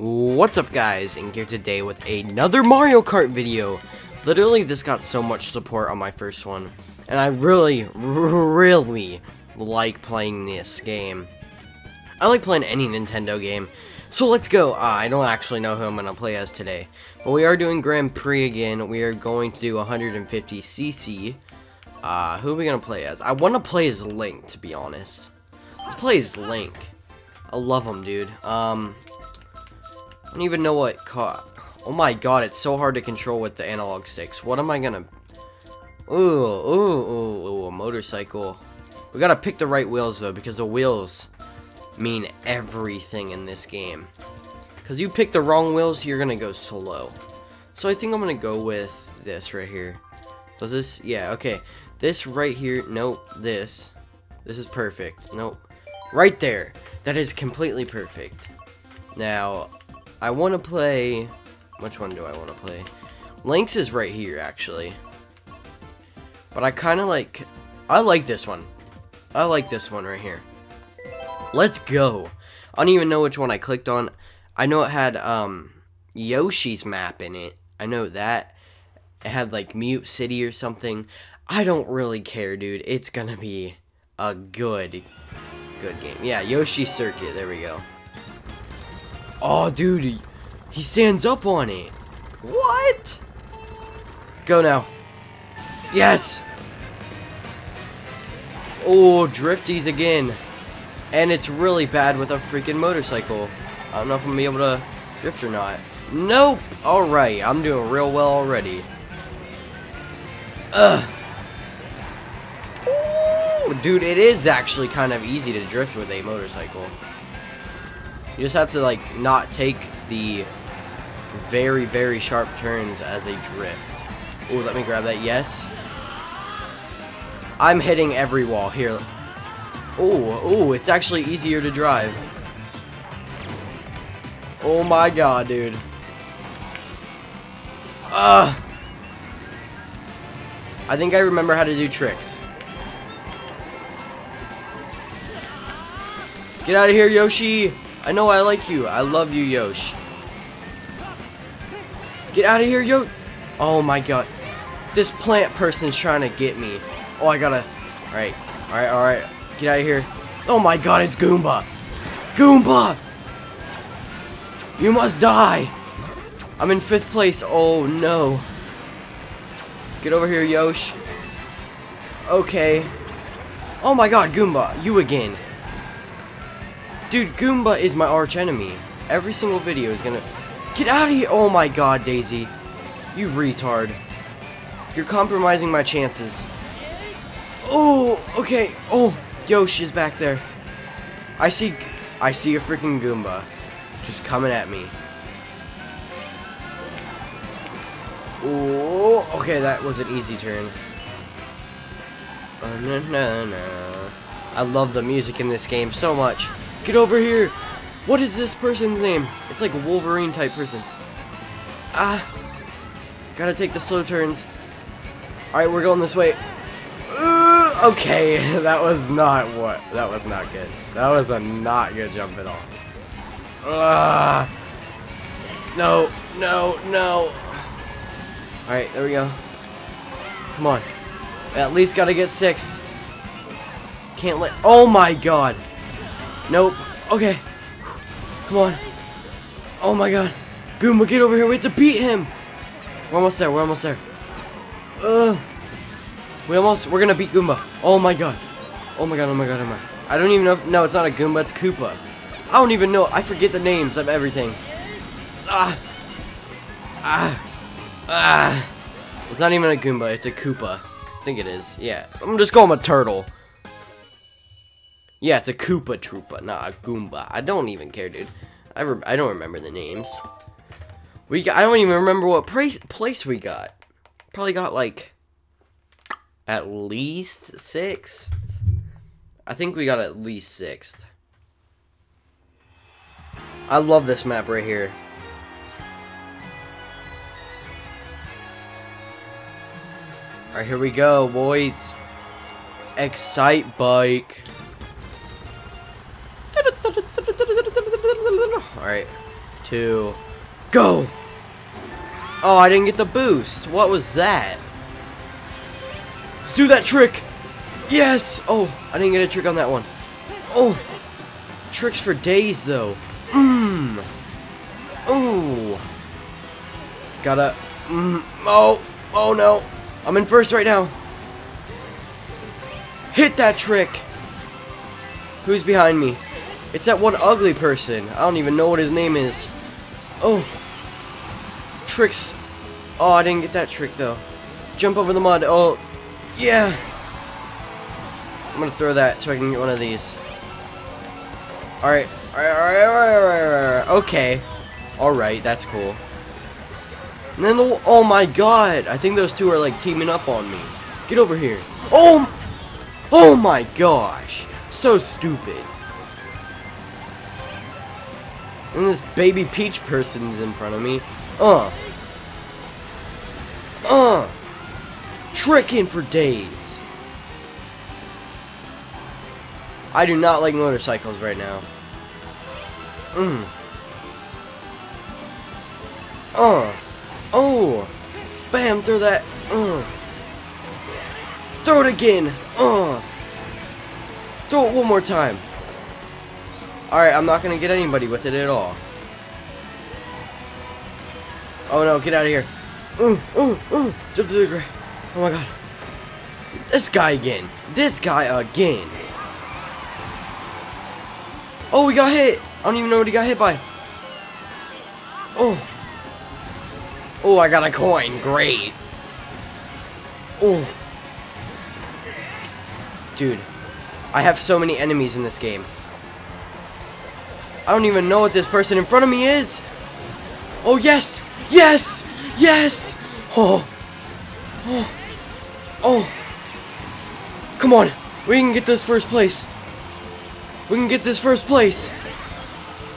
What's up guys, IIINK here today with another Mario Kart video. Literally, this got so much support on my first one, and I really, really like playing this game. I like playing any Nintendo game, so let's go. Uh, I don't actually know who I'm going to play as today, but we are doing Grand Prix again. We are going to do 150cc. Uh, who are we going to play as? I want to play as Link, to be honest. Let's play as Link. I love him, dude. Um, I don't even know what caught. Oh my god, it's so hard to control with the analog sticks. What am I gonna... Ooh, ooh, ooh, ooh, a motorcycle. We gotta pick the right wheels, though, because the wheels mean everything in this game. Because you pick the wrong wheels, you're gonna go slow. So I think I'm gonna go with this right here. Does this? Yeah, okay. This right here, nope, this. This is perfect. Nope. Right there. That is completely perfect. Now, I want to play... Which one do I want to play? Lynx is right here, actually. But I kind of like... I like this one. I like this one right here. Let's go. I don't even know which one I clicked on. I know it had um, Yoshi's map in it. I know that. It had like Mute City or something. I don't really care, dude. It's gonna be a good, good game. Yeah, Yoshi Circuit. There we go. Oh, dude, he stands up on it. What? Go now. Yes. Oh, drifties again. And it's really bad with a freaking motorcycle. I don't know if I'm going to be able to drift or not. Nope. Alright, I'm doing real well already. Ugh. Ooh, dude, it is actually kind of easy to drift with a motorcycle. You just have to, like, not take the very, very sharp turns as a drift. Oh, let me grab that. Yes. I'm hitting every wall. Here. Oh, oh, it's actually easier to drive. Oh my god, dude. Ugh. I think I remember how to do tricks. Get out of here, Yoshi! I know I like you. I love you, Yosh. Get out of here, Yo. Oh my god. This plant person's trying to get me. Oh, I gotta. Alright. Alright, alright. Get out of here. Oh my god, it's Goomba. Goomba! You must die. I'm in fifth place. Oh no. Get over here, Yosh. Okay. Oh my god, Goomba. You again. Dude, Goomba is my arch enemy. Every single video is gonna... Get out of here! Oh my god, Daisy. You retard. You're compromising my chances. Oh, okay. Oh, Yoshi is back there. I see... I see a freaking Goomba. Just coming at me. Oh, okay, that was an easy turn. Oh, no, no, no. I love the music in this game so much. Get over here! What is this person's name? It's like a Wolverine type person. Ah! Gotta take the slow turns. Alright, we're going this way. Uh, okay, that was not what. That was not good. That was a not good jump at all. Ah! No, no, no. Alright, there we go. Come on. At least gotta get sixth. Can't let. Oh my god! Nope. Okay. Come on. Oh my god. Goomba, get over here. We have to beat him. We're almost there. We're almost there. Ugh. We almost, we're gonna beat Goomba. Oh my god. Oh my god, oh my god, oh my. I don't even know if, no, it's not a Goomba, it's Koopa. I don't even know. I forget the names of everything. Ah. Ah. Ah. It's not even a Goomba, it's a Koopa. I think it is. Yeah. I'm just calling him a turtle. Yeah, it's a Koopa Troopa, not a Goomba. I don't even care, dude. I, I don't remember the names. We got, I don't even remember what place place we got. Probably got like at least sixth. I think we got at least sixth. I love this map right here. Alright, here we go, boys. Excitebike. Alright. two, go! Oh, I didn't get the boost. What was that? Let's do that trick! Yes! Oh, I didn't get a trick on that one. Oh! Tricks for days, though. Mmm! Ooh! Gotta... Mm, oh! Oh, no! I'm in first right now. Hit that trick! Who's behind me? It's that one ugly person. I don't even know what his name is. Oh. Tricks. Oh, I didn't get that trick, though. Jump over the mud. Oh, yeah. I'm gonna throw that so I can get one of these. Alright. Alright, alright, alright, alright, alright. Okay. Alright, that's cool. And then the... Oh my god! I think those two are, like, teaming up on me. Get over here. Oh! Oh my gosh! So stupid. And this baby Peach person's in front of me. Uh. Uh. Tricking for days. I do not like motorcycles right now. Mm. Uh. Oh. Bam, throw that. Uh. Throw it again. Uh. Throw it one more time. Alright, I'm not going to get anybody with it at all. Oh no, get out of here. Ooh, ooh, ooh. Jump to the ground. Oh my god. This guy again. This guy again. Oh, we got hit. I don't even know what he got hit by. Oh. Oh, I got a coin. Great. Oh. Dude. I have so many enemies in this game. I don't even know what this person in front of me is. Oh, yes. Yes. Yes. Oh. Oh. Oh. Come on. We can get this first place. We can get this first place.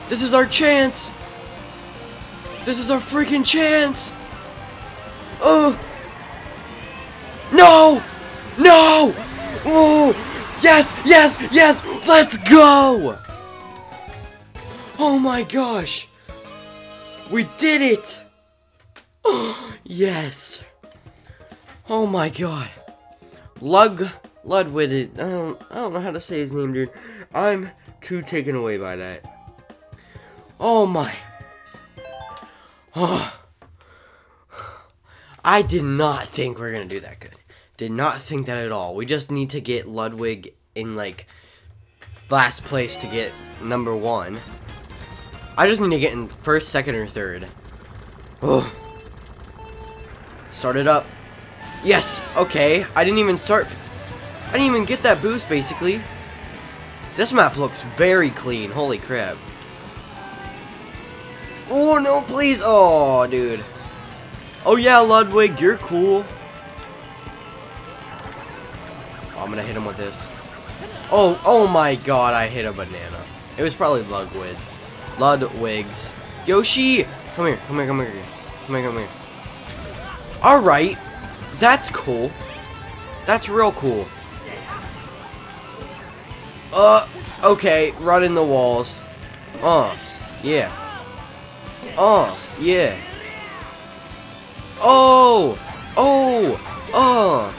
This is our chance. This is our freaking chance. Oh. No. No. Oh. Yes. Yes. Yes. Let's go. Oh my gosh! We did it! yes! Oh my god. Lug Ludwig I don't I don't know how to say his name, dude. I'm too taken away by that. Oh my. Oh. I did not think we are gonna do that good. Did not think that at all. We just need to get Ludwig in like last place to get number one. I just need to get in first, second, or third. Oh. Start it up. Yes, okay. I didn't even start... I didn't even get that boost, basically. This map looks very clean. Holy crap. Oh, no, please. Oh, dude. Oh, yeah, Ludwig, you're cool. Oh, I'm gonna hit him with this. Oh, oh my god, I hit a banana. It was probably Ludwig's. Ludwigs. Yoshi! Come here, come here, come here. Come here, come here. Alright. That's cool. That's real cool. Uh, okay. Run in the walls. Uh, yeah. Uh, yeah. Oh! Oh! Uh!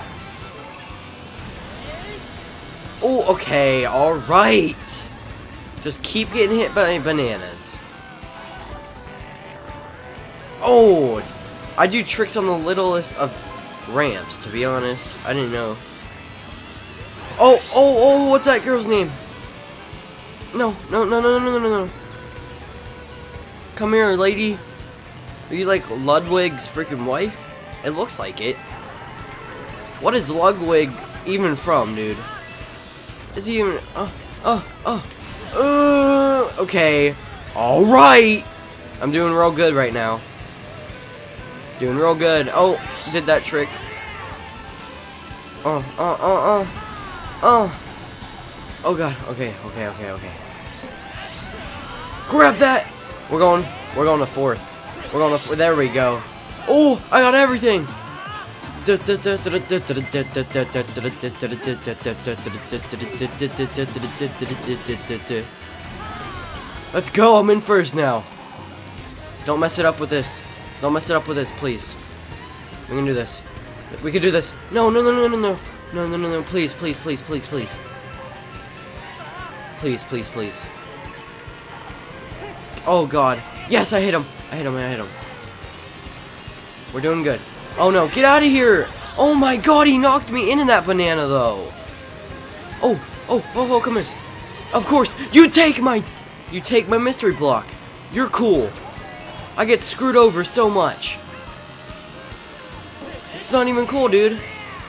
Oh, okay, alright! Just keep getting hit by bananas. Oh! I do tricks on the littlest of ramps, to be honest. I didn't know. Oh, oh, oh, what's that girl's name? No, no, no, no, no, no, no, no. Come here, lady. Are you like Ludwig's freaking wife? It looks like it. What is Ludwig even from, dude? Is he even... Oh, oh, oh. Uh, okay. Alright. I'm doing real good right now. Doing real good. Oh, did that trick. Oh, oh, oh, oh. Oh. Oh god. Okay, okay, okay, okay. Grab that! We're going, we're going to fourth. We're going to, there we go. Oh, I got everything! Let's go, I'm in first now. Don't mess it up with this. Don't mess it up with this, please. We can do this. We can do this. No, no, no, no, no, no. No, no, no, no. Please, please, please, please, please. Please, please, please. Oh, God. Yes, I hit him. I hit him, I hit him. We're doing good. Oh no, get out of here! Oh my god, he knocked me into that banana though! Oh, oh, oh, oh, come here. Of course, you take my, you take my mystery block. You're cool. I get screwed over so much. It's not even cool, dude.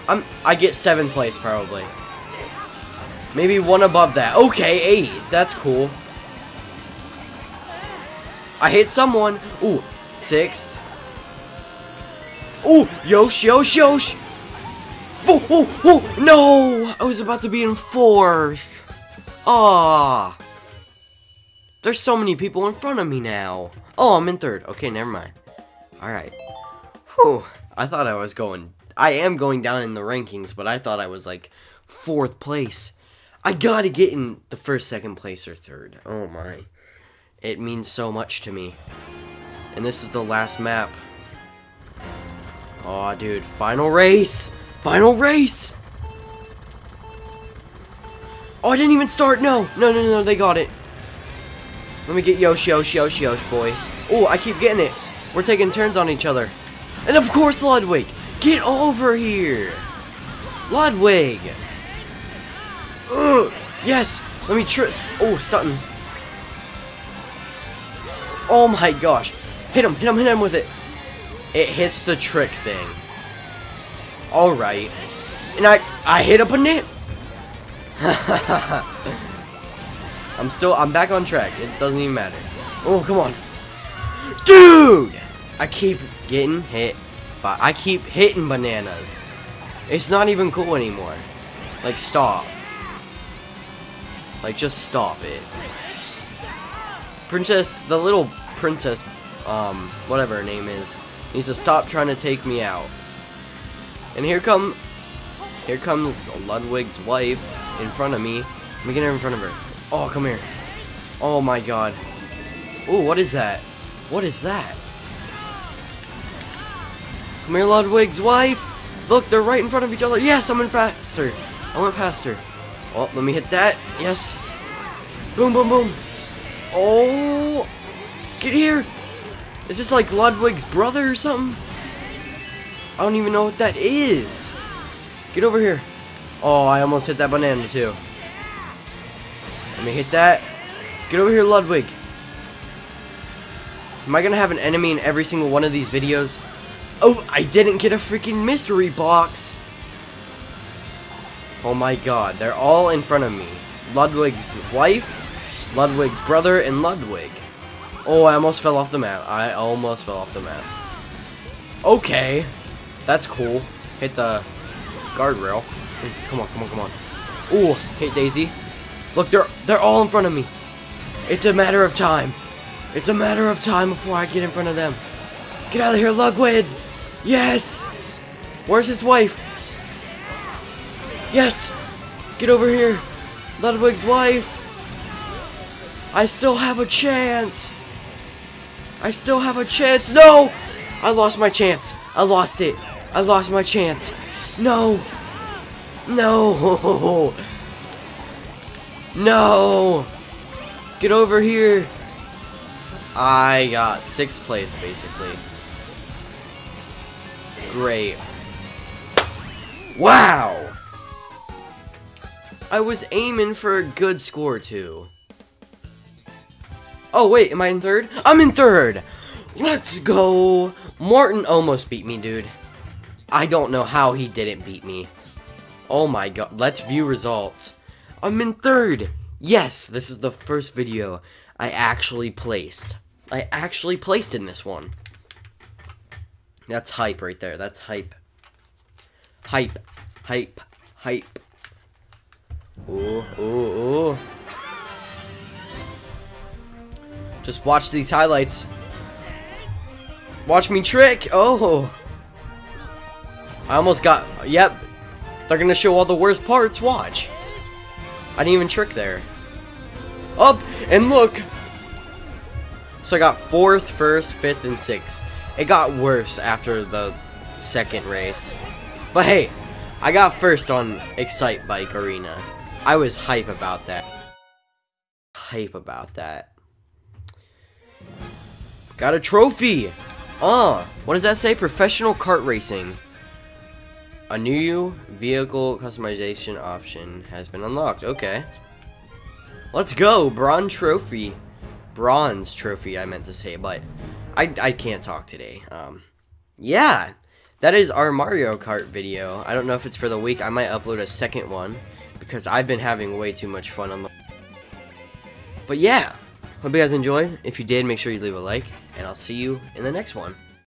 I'm, I get 7th place probably. Maybe one above that. Okay, eight. That's cool. I hit someone. Ooh, 6th. Oh, yosh, yosh, yosh. Oh, oh, oh, no. I was about to be in fourth. Ah. There's so many people in front of me now. Oh, I'm in third. Okay, never mind. All right. Whew. I thought I was going... I am going down in the rankings, but I thought I was, like, fourth place. I gotta get in the first, second place, or third. Oh, my. It means so much to me. And this is the last map. Oh, dude. Final race! Final race! Oh, I didn't even start! No! No, no, no, they got it. Let me get Yoshi, Yoshi, Yoshi, Yoshi, boy. Oh, I keep getting it. We're taking turns on each other. And of course, Ludwig. Get over here. Ludwig. Ugh. Yes. Let me try. Oh, Sutton. Oh my gosh. Hit him, hit him, hit him with it. It hits the trick thing. Alright. And I, I hit a banana. I'm still, I'm back on track. It doesn't even matter. Oh, come on. Dude! I keep getting hit, but I keep hitting bananas. It's not even cool anymore. Like, stop. Like, just stop it. Princess, the little princess, um, whatever her name is, needs to stop trying to take me out. And here come, here comes Ludwig's wife in front of me. Let me get her in front of her. Oh, come here. Oh my god. Oh, what is that? What is that? Come here, Ludwig's wife. Look, they're right in front of each other. Yes, I'm in past her. I went past her. Oh, let me hit that. Yes. Boom, boom, boom. Oh, get here. Is this like Ludwig's brother or something? I don't even know what that is. Get over here. Oh, I almost hit that banana too. Let me hit that. Get over here, Ludwig. Am I gonna have an enemy in every single one of these videos? Oh, I didn't get a freaking mystery box. Oh my god, they're all in front of me. Ludwig's wife, Ludwig's brother, and Ludwig. Oh, I almost fell off the map. I almost fell off the map. Okay. That's cool. Hit the guardrail. Come on, come on, come on. Ooh, hit Daisy. Look, they're they're all in front of me. It's a matter of time. It's a matter of time before I get in front of them. Get out of here, Ludwig! Yes! Where's his wife? Yes! Get over here! Ludwig's wife! I still have a chance! I still have a chance! No! I lost my chance! I lost it! I lost my chance! No! No! No! Get over here! I got sixth place, basically. Great. Wow! I was aiming for a good score, too. Oh, wait, am I in third? I'm in third! Let's go! Morton almost beat me, dude. I don't know how he didn't beat me. Oh my god, let's view results. I'm in third! Yes, this is the first video I actually placed. I actually placed in this one. That's hype right there. That's hype. Hype. Hype. Hype. Ooh, ooh, ooh. Just watch these highlights. Watch me trick. Oh. I almost got... Yep. They're to show all the worst parts. Watch. I didn't even trick there. Up! And look! So I got 4th, 1st, 5th, and 6th. It got worse after the second race. But hey, I got first on Excite Bike Arena. I was hype about that. Hype about that. Got a trophy! Oh, what does that say? Professional kart racing. A new vehicle customization option has been unlocked. Okay. Let's go! Bronze trophy. Bronze trophy, I meant to say, but I, I can't talk today. Um, yeah, that is our Mario Kart video. I don't know if it's for the week. I might upload a second one because I've been having way too much fun on the... But yeah, hope you guys enjoyed. If you did, make sure you leave a like, and I'll see you in the next one.